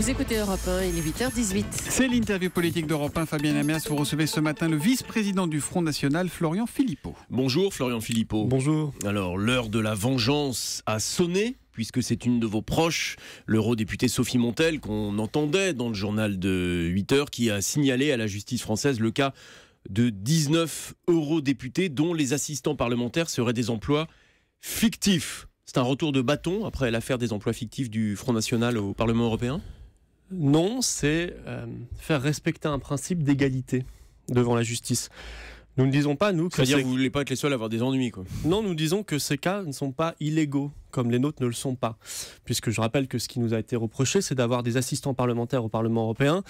Vous écoutez Europe 1, il est 8h18. C'est l'interview politique d'Europe 1. Fabien Amias, vous recevez ce matin le vice-président du Front National, Florian Philippot. Bonjour Florian Philippot. Bonjour. Alors, l'heure de la vengeance a sonné puisque c'est une de vos proches, l'eurodéputée Sophie Montel, qu'on entendait dans le journal de 8 heures, qui a signalé à la justice française le cas de 19 eurodéputés dont les assistants parlementaires seraient des emplois fictifs. C'est un retour de bâton après l'affaire des emplois fictifs du Front National au Parlement européen? Non, c'est euh, faire respecter un principe d'égalité devant la justice. Nous ne disons pas, nous, que. C'est-à-dire, vous voulez pas être les seuls à avoir des ennuis, quoi. Non, nous disons que ces cas ne sont pas illégaux comme les nôtres ne le sont pas. Puisque je rappelle que ce qui nous a été reproché, c'est d'avoir des assistants parlementaires au Parlement européen,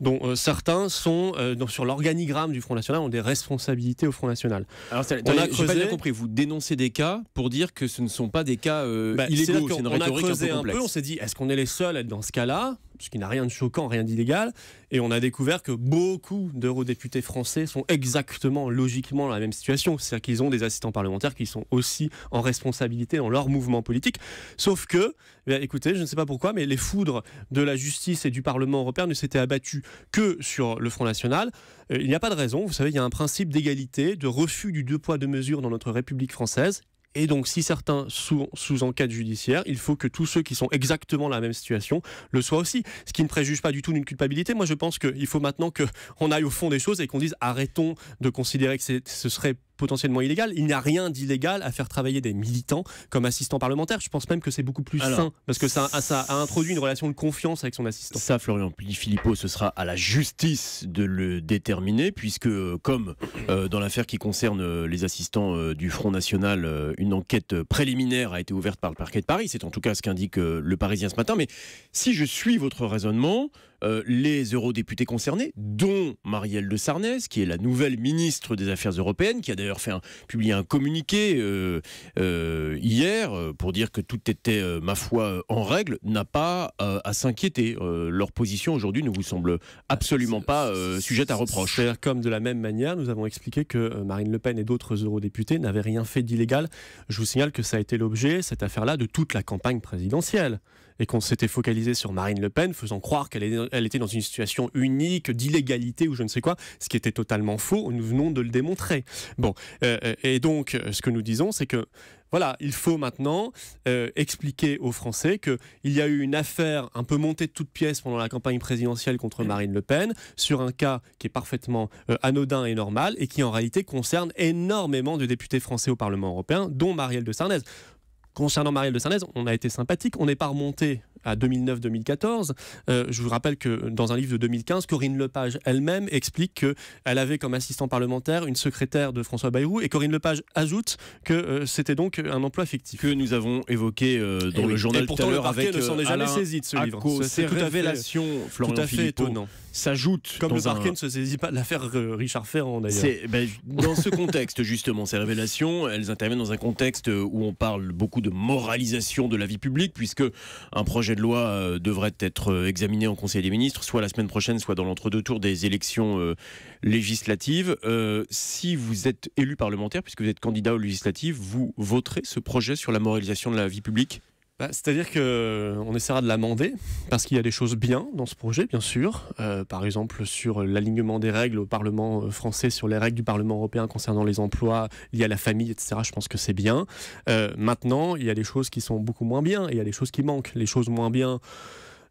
dont euh, certains sont euh, sur l'organigramme du Front National, ont des responsabilités au Front National. Alors, on a creusé... pas bien compris. Vous dénoncez des cas pour dire que ce ne sont pas des cas euh, bah, illégaux. C'est une on a creusé un peu, on s'est dit, est-ce qu'on est les seuls à être dans ce cas-là? Ce qui n'a rien de choquant, rien d'illégal, et on a découvert que beaucoup d'eurodéputés français sont exactement, logiquement dans la même situation, c'est-à-dire qu'ils ont des assistants parlementaires qui sont aussi en responsabilité dans leur mouvement politique. Sauf que, eh écoutez, je ne sais pas pourquoi, mais les foudres de la justice et du Parlement européen ne s'étaient abattues que sur le Front National. Euh, il n'y a pas de raison. Vous savez, il y a un principe d'égalité, de refus du deux poids deux mesures dans notre République française. Et donc, si certains sont sous enquête judiciaire, il faut que tous ceux qui sont exactement dans la même situation le soient aussi. Ce qui ne préjuge pas du tout d'une culpabilité. Moi, je pense qu'il faut maintenant qu'on aille au fond des choses et qu'on dise arrêtons de considérer que ce serait potentiellement illégal. Il n'y a rien d'illégal à faire travailler des militants comme assistants parlementaires. Je pense même que c'est beaucoup plus sain parce que ça, ça, a introduit une relation de confiance avec son assistant. Ça, Florian Philippot, ce sera à la justice de le déterminer puisque, comme euh, dans l'affaire qui concerne euh, les assistants euh, du Front National, une enquête préliminaire a été ouverte par le parquet de Paris. C'est en tout cas ce qu'indique le Parisien ce matin. Mais si je suis votre raisonnement, les eurodéputés concernés, dont Marielle de Sarnez, qui est la nouvelle ministre des Affaires européennes, qui a d'ailleurs fait un, publié un communiqué euh, euh, hier euh, pour dire que tout était, ma foi, en règle, n'a pas à s'inquiéter. leur position aujourd'hui ne vous semble absolument pas sujette à reproche. Comme de la même manière, nous avons expliqué que Marine Le Pen et d'autres eurodéputés n'avaient rien fait d'illégal. Je vous signale que ça a été l'objet, cette affaire-là, de toute la campagne présidentielle et qu'on s'était focalisé sur Marine Le Pen, faisant croire qu'elle était dans une situation unique d'illégalité ou je ne sais quoi, ce qui était totalement faux. Nous venons de le démontrer. Bon, euh, euh, et donc ce que nous disons, c'est que voilà, il faut maintenant euh, expliquer aux Français qu'il y a eu une affaire un peu montée de toutes pièces pendant la campagne présidentielle contre Marine Le Pen sur un cas qui est parfaitement anodin et normal et qui en réalité concerne énormément de députés français au Parlement européen, dont Marielle de Sarnez. Concernant Marielle de Sarnez, on a été sympathique. On n'est pas remonté à 2009-2014. Euh, je vous rappelle que dans un livre de 2015, Corinne Lepage elle-même explique qu'elle avait comme assistant parlementaire une secrétaire de François Bayrou et Corinne Lepage ajoute que euh, c'était donc un emploi fictif. Que nous avons évoqué euh, dans le journal tout à l'heure avec ne s'en est jamais saisi de ce livre. C'est révélations, Florian tout à fait étonnant s'ajoute. Comme le parquet ne se saisit pas de l'affaire Richard Ferrand d'ailleurs. Ben, dans ce contexte justement, ces révélations, elles interviennent dans un contexte où on parle beaucoup de moralisation de la vie publique, puisque un projet de loi euh, devrait être euh, examiné en Conseil des ministres, soit la semaine prochaine, soit dans l'entre-deux tours des élections euh, législatives. si vous êtes élu parlementaire, puisque vous êtes candidat aux législatives, vous voterez ce projet sur la moralisation de la vie publique? Bah, c'est-à-dire qu'on euh, essaiera de l'amender, parce qu'il y a des choses bien dans ce projet, bien sûr. Euh, par exemple, sur l'alignement des règles au Parlement euh, français, sur les règles du Parlement européen concernant les emplois liés à la famille, etc. Je pense que c'est bien. maintenant, il y a des choses qui sont beaucoup moins bien, et il y a des choses qui manquent. Les choses moins bien...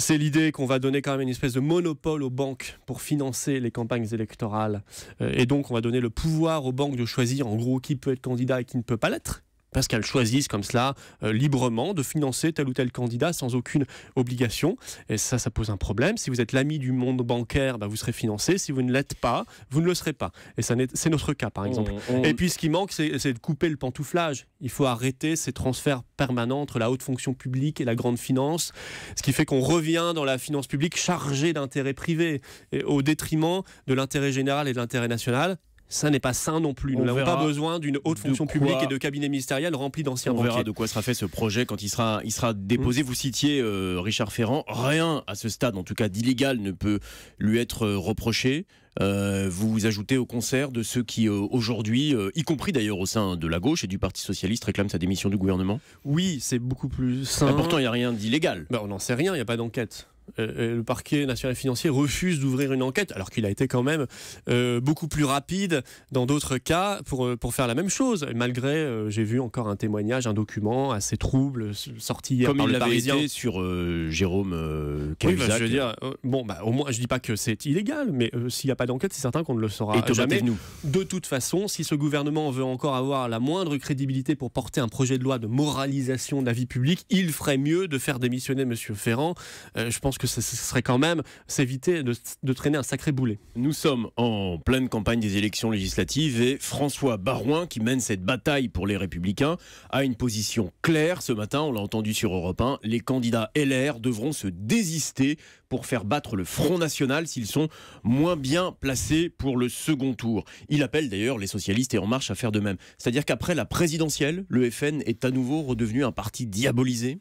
C'est l'idée qu'on va donner quand même une espèce de monopole aux banques pour financer les campagnes électorales. et donc, on va donner le pouvoir aux banques de choisir en gros qui peut être candidat et qui ne peut pas l'être parce qu'elles choisissent comme cela euh, librement de financer tel ou tel candidat sans aucune obligation. Et ça, ça pose un problème. Si vous êtes l'ami du monde bancaire, bah, vous serez financé. Si vous ne l'êtes pas, vous ne le serez pas. Et c'est notre cas, par exemple. Et puis, ce qui manque, c'est de couper le pantouflage. Il faut arrêter ces transferts permanents entre la haute fonction publique et la grande finance, ce qui fait qu'on revient dans la finance publique chargée d'intérêts privés, au détriment de l'intérêt général et de l'intérêt national ça n'est pas sain non plus. Nous n'avons pas besoin d'une haute fonction publique et de cabinet ministériel rempli d'anciens banquiers. On verra de quoi sera fait ce projet quand il sera, il sera déposé. Mmh. Vous citiez euh, Richard Ferrand. Rien à ce stade, en tout cas d'illégal, ne peut lui être euh, reproché. Euh, vous vous ajoutez au concert de ceux qui aujourd'hui, y compris d'ailleurs au sein de la gauche et du Parti socialiste, réclament sa démission du gouvernement? Oui, c'est beaucoup plus sain. pourtant, il n'y a rien d'illégal. Ben, on n'en sait rien, il n'y a pas d'enquête. Euh, le parquet national financier refuse d'ouvrir une enquête, alors qu'il a été quand même euh, beaucoup plus rapide dans d'autres cas pour, euh, pour faire la même chose. Malgré, j'ai vu encore un témoignage, un document assez trouble sorti hier Comme par il le Parisien. été sur Jérôme Oui, bah, Cahuzac. je veux dire, bon, bah, au moins, je dis pas que c'est illégal, mais s'il n'y a pas d'enquête, c'est certain qu'on ne le saura et jamais. Thévenoud. De toute façon, si ce gouvernement veut encore avoir la moindre crédibilité pour porter un projet de loi de moralisation de la vie publique, il ferait mieux de faire démissionner M. Ferrand. Euh, je pense que ce, serait quand même s'éviter de, de traîner un sacré boulet. Nous sommes en pleine campagne des élections législatives et François Barouin, qui mène cette bataille pour les Républicains, a une position claire. Ce matin, on l'a entendu sur Europe 1, les candidats LR devront se désister pour faire battre le Front National s'ils sont moins bien placés pour le second tour. Il appelle d'ailleurs les socialistes et En Marche à faire de même. C'est-à-dire qu'après la présidentielle, le FN est à nouveau redevenu un parti diabolisé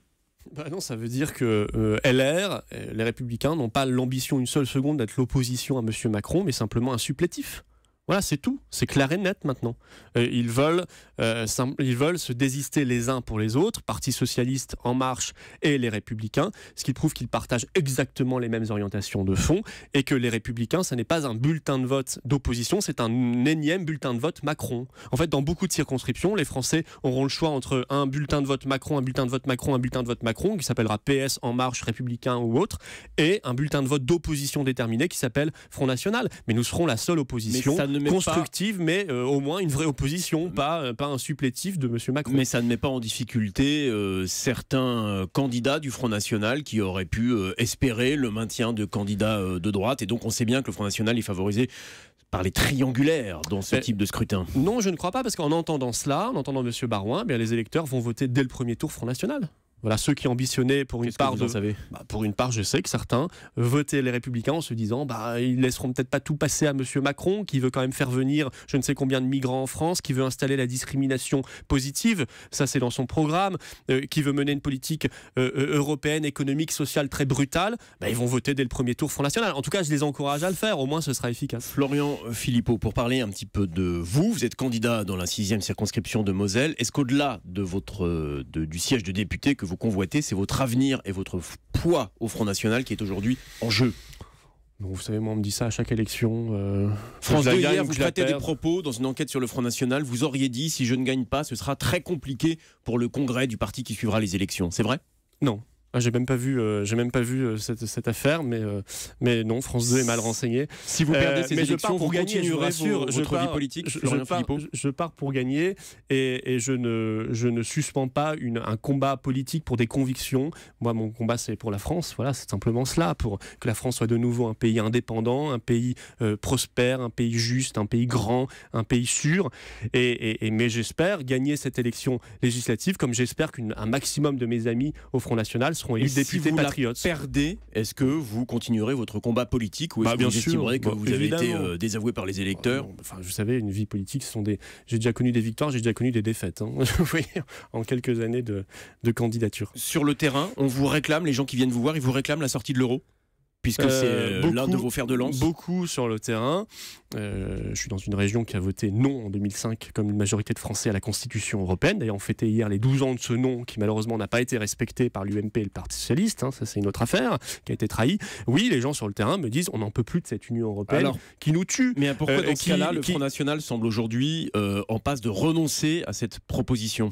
bah non, ça veut dire que euh, LR, euh, les Républicains, n'ont pas l'ambition une seule seconde d'être l'opposition à M. Macron, mais simplement un supplétif. Voilà, c'est tout. C'est clair et net maintenant. Euh, ils, veulent, euh, ils veulent se désister les uns pour les autres, Parti socialiste, En Marche et les Républicains, ce qui prouve qu'ils partagent exactement les mêmes orientations de fond et que les Républicains, ça n'est pas un bulletin de vote d'opposition, c'est un énième bulletin de vote Macron. En fait, dans beaucoup de circonscriptions, les Français auront le choix entre un bulletin de vote Macron, un bulletin de vote Macron, un bulletin de vote Macron, qui s'appellera PS, En Marche, Républicain ou autre, et un bulletin de vote d'opposition déterminé qui s'appelle Front National. Mais nous serons la seule opposition ça ne met constructive, mais euh, au moins une vraie opposition, pas, euh, pas un supplétif de M. Macron. Mais ça ne met pas en difficulté euh, certains candidats du Front National qui auraient pu euh, espérer le maintien de candidats de droite. Et donc on sait bien que le Front National est favorisé par les triangulaires dans ce Mais- type de scrutin. Non, je ne crois pas, parce qu'en entendant cela, en entendant M. Barouin, eh bien, les électeurs vont voter dès le premier tour Front National. Voilà, ceux qui ambitionnaient pour une part de, savez? Bah, pour une part, je sais que certains votaient les Républicains en se disant bah ils laisseront peut-être pas tout passer à Monsieur Macron, qui veut quand même faire venir je ne sais combien de migrants en France, qui veut installer la discrimination positive, ça c'est dans son programme, euh, qui veut mener une politique euh, euh, européenne, économique, sociale très brutale. Bah, ils vont voter dès le premier tour Front National. En tout cas, je les encourage à le faire. Au moins, ce sera efficace. Florian Philippot, pour parler un petit peu de vous, vous êtes candidat dans la sixième circonscription de Moselle. Est-ce qu'au-delà de votre, de- du siège de député que vous convoitez, c'est votre avenir et votre poids au Front National qui est aujourd'hui en jeu Donc, vous savez, moi, on me dit ça à chaque élection. euh, France que je la 2, gagne hier, ou vous prêtez des propos dans une enquête sur le Front National. Vous auriez dit, si je ne gagne pas, ce sera très compliqué pour le congrès du parti qui suivra les élections. C'est vrai? Non. Ah, j'ai même pas vu, euh, j'ai même pas vu euh, cette, cette affaire, mais, euh, mais non, France 2 est mal renseignée. Si vous perdez ces élections, vous gagner, je vous continuerez rassure. vos- Je votre pars- vie politique, je, pars, je- pour gagner et, et je, ne, je ne suspends pas une, un combat politique pour des convictions. Moi, mon combat, c'est pour la France. Voilà, c'est simplement cela, pour que la France soit de nouveau un pays indépendant, un pays prospère, un pays juste, un pays grand, un pays sûr. Et, et- et- mais j'espère gagner cette élection législative, comme j'espère qu'un maximum de mes amis au Front National seront élus si députés vous la patriotes. Perdez, est-ce que vous continuerez votre combat politique ou est-ce Bah, que bien vous sûr. estimerez que Bah, vous avez été euh, désavoué par les électeurs non, Enfin, vous savez, une vie politique, ce sont des. J'ai déjà connu des victoires, j'ai déjà connu des défaites. hein. Vous voyez, en quelques années de, de candidature. Sur le terrain, on vous réclame, les gens qui viennent vous voir, ils vous réclament la sortie de l'euro? Puisque Euh, c'est euh, l'un beaucoup- de vos fers de lance Beaucoup sur le terrain. Euh, je suis dans une région qui a voté non en 2005, comme une majorité de Français à la Constitution européenne. D'ailleurs, on fêtait hier les 12 ans de ce non, qui malheureusement n'a pas été respecté par l'UMP et le Parti Socialiste. hein. ça, c'est une autre affaire qui a été trahie. Oui, les gens sur le terrain me disent on n'en peut plus de cette Union européenne Alors, qui nous tue. mais pourquoi Euh, dans ce cas-là, le qui- Front National semble aujourd'hui euh, en passe de renoncer à cette proposition?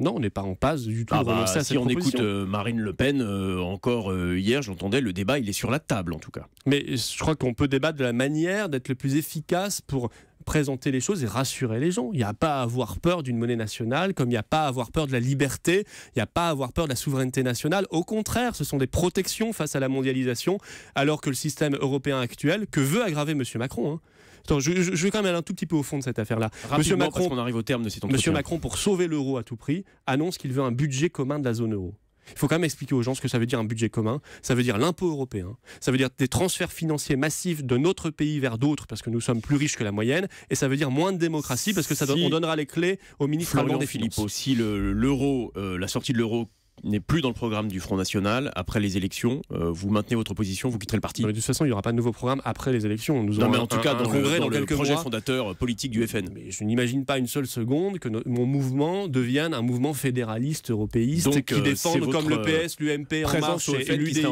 Non, on n'est pas en passe du tout Ah bah, à Si on écoute euh, Marine Le Pen, euh, encore euh, hier, j'entendais le débat, il est sur la table en tout cas. Mais je crois qu'on peut débattre de la manière d'être le plus efficace pour présenter les choses et rassurer les gens. Il n'y a pas à avoir peur d'une monnaie nationale, comme il n'y a pas à avoir peur de la liberté, il n'y a pas à avoir peur de la souveraineté nationale. Au contraire, ce sont des protections face à la mondialisation, alors que le système européen actuel, que veut aggraver M. Macron, hein. Attends, je, je- je vais quand même aller un tout petit peu au fond de cette affaire-là. Macron- parce qu'on arrive au terme de Monsieur. Macron, pour sauver l'euro à tout prix, annonce qu'il veut un budget commun de la zone euro. Il faut quand même expliquer aux gens ce que ça veut dire un budget commun. Ça veut dire l'impôt européen. Ça veut dire des transferts financiers massifs de notre pays vers d'autres parce que nous sommes plus riches que la moyenne. Et ça veut dire moins de démocratie parce que ça Si- on donnera les clés au ministre allemand Florian des Finances. Philippot, si le- l'euro, euh, la sortie de l'euro n'est plus dans le programme du Front National. Après les élections, euh, vous maintenez votre position, vous quitterez le parti. de toute façon, il n'y aura pas de nouveau programme après les élections. Nous non, mais en tout cas, dans, le, dans, le, projet fondateur politique du FN. Mais je n'imagine pas une seule seconde que mon mouvement devienne un mouvement fédéraliste européiste qui défende comme le PS, l'UMP, En Marche et, l'UDI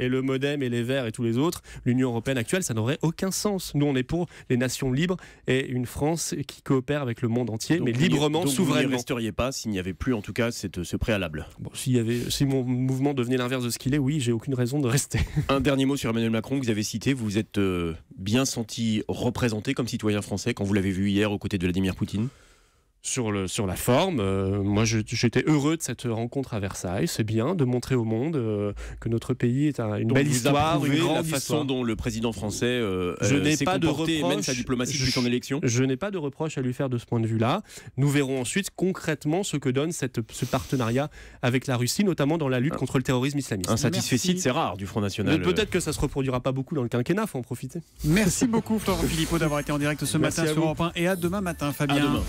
et, le MoDem et les Verts et tous les autres l'Union européenne actuelle. Ça n'aurait aucun sens. Nous, on est pour les nations libres et une France qui coopère avec le monde entier, mais librement, donc souverainement. Vous ne resteriez pas s'il n'y avait plus, en tout cas, cette, ce préalable. Bon, s'il si mon mouvement devenait l'inverse de ce qu'il est, oui, j'ai aucune raison de rester. Un dernier mot sur Emmanuel Macron que vous avez cité. Vous vous êtes euh, bien senti représenté comme citoyen français quand vous l'avez vu hier aux côtés de Vladimir Poutine? Sur, le, sur la forme, euh, moi j'étais heureux de cette rencontre à Versailles. C'est bien de montrer au monde euh, que notre pays est une belle histoire, une grande la façon dont le président français euh, je n'ai pas de reproche, sa diplomatie depuis son élection. Je, n'ai pas de reproche à lui faire de ce point de vue-là. Nous verrons ensuite concrètement ce que donne cette, ce partenariat avec la Russie, notamment dans la lutte ah. contre le terrorisme islamiste. Un satisfait c'est rare du Front National. Peut-être que ça se reproduira pas beaucoup dans le quinquennat, faut en profiter. Merci beaucoup Florent Philippot d'avoir été en direct ce matin sur Europe 1 et à demain matin Fabien. À demain.